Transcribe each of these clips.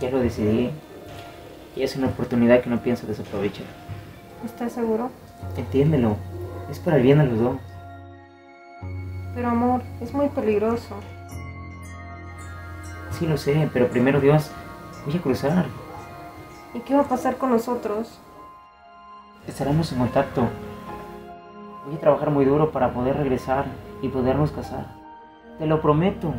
Ya lo decidí. Y es una oportunidad que no pienso desaprovechar. ¿Estás seguro? Entiéndelo. Es para el bien de los dos. Pero amor, es muy peligroso. Sí lo sé, pero primero Dios, voy a cruzar. ¿Y qué va a pasar con nosotros? Estaremos en contacto. Voy a trabajar muy duro para poder regresar y podernos casar. Te lo prometo.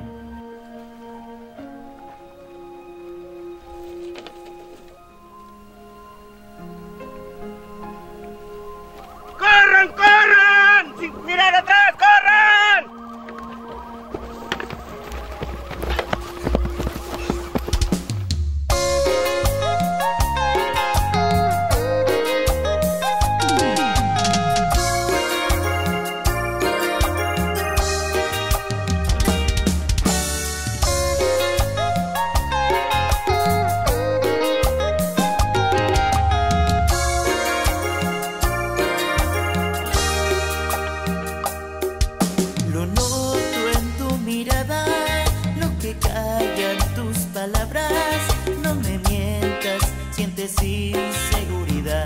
Sientes inseguridad.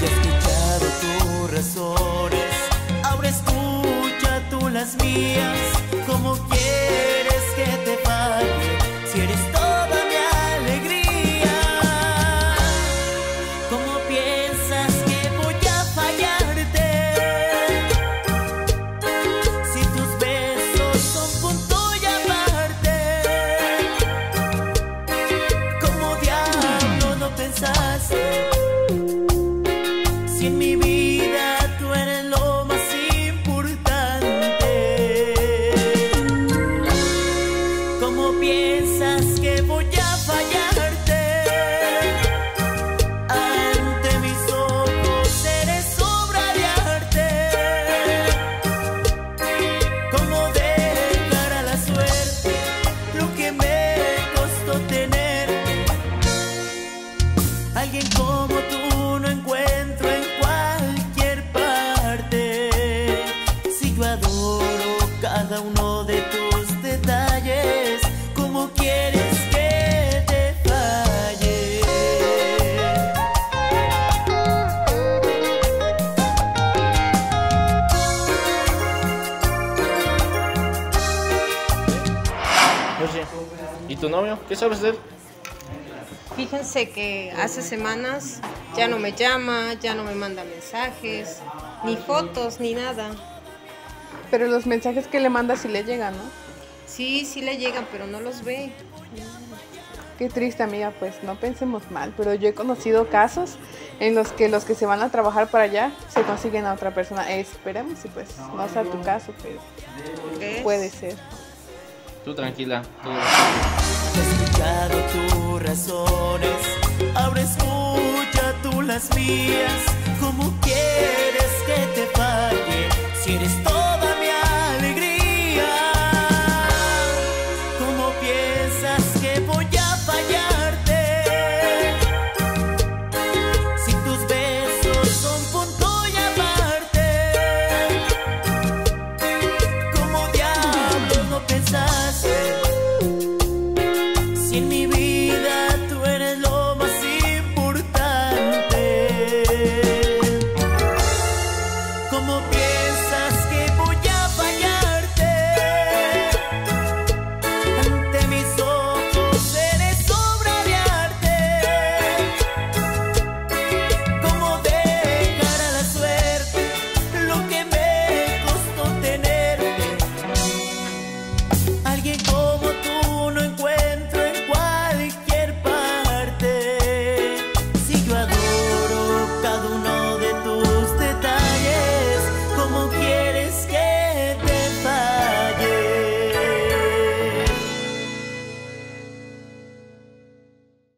Ya he escuchado tus razones, ahora escucha tú las mías. Si en mi vida tú eres lo más importante, ¿cómo piensas que voy a fallarte? Ante mis ojos eres obra de arte. ¿Cómo dejar a la suerte lo que me costó tener? Cada uno de tus detalles, ¿cómo quieres que te falle? ¿y tu novio? ¿Qué sabes de él? Fíjense que hace semanas ya no me llama, ya no me manda mensajes, ni fotos, ni nada. Pero los mensajes que le mandas sí le llegan, ¿no? Sí, sí le llegan, pero no los ve. Qué triste, amiga, pues no pensemos mal, pero yo he conocido casos en los que los que se van a trabajar para allá se consiguen a otra persona. Esperemos y pues no sea tu caso, pero puede ser. Tú tranquila. todo va a estar bien. He escuchado tus razones, ahora escucha tú las mías. ¿Cómo quieres que te falle si eres todo?